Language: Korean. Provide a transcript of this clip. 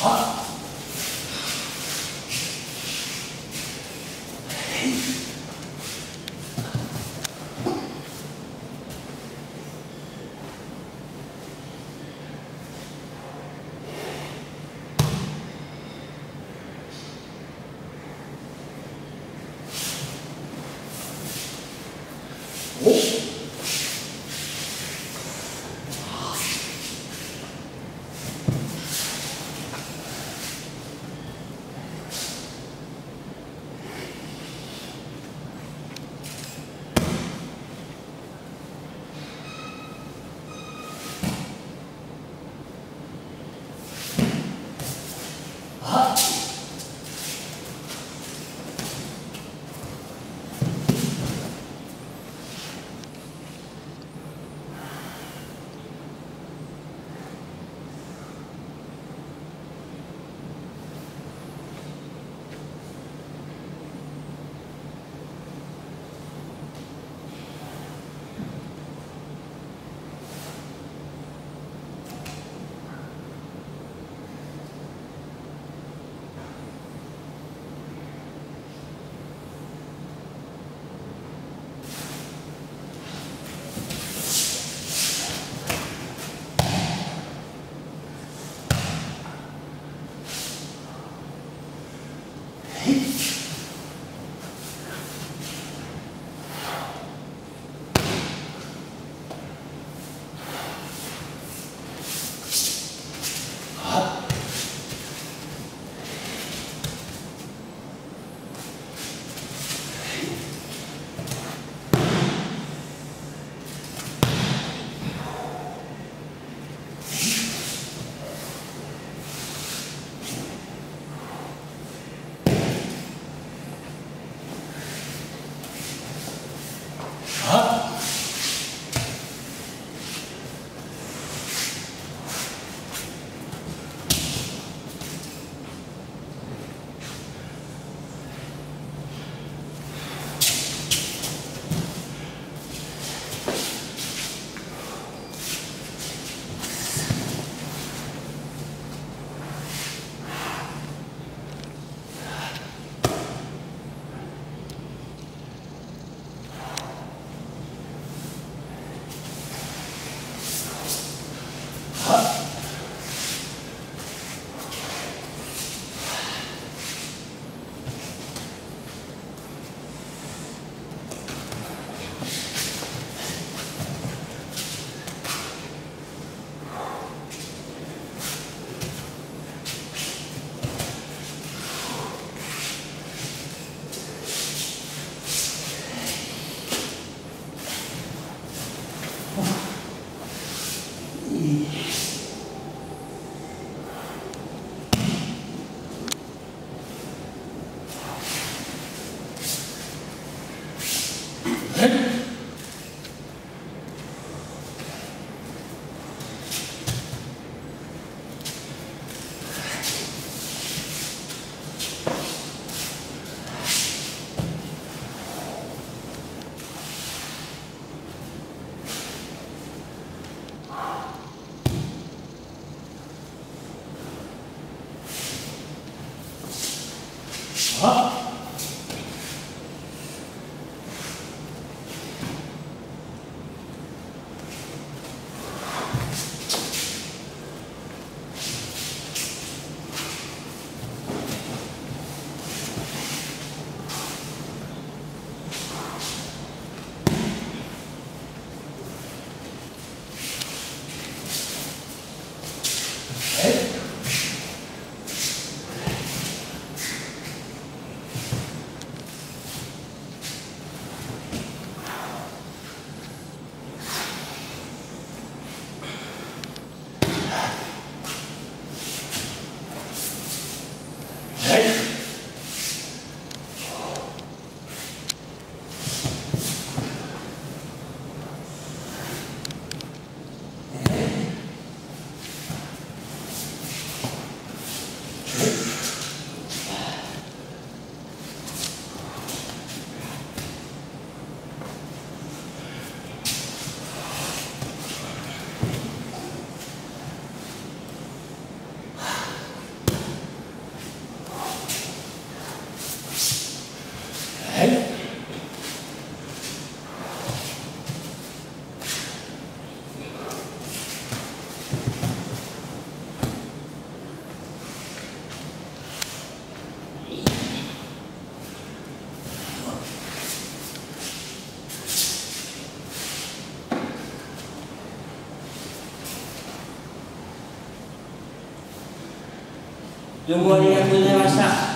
好 네? 아? 両方ありがとうございました。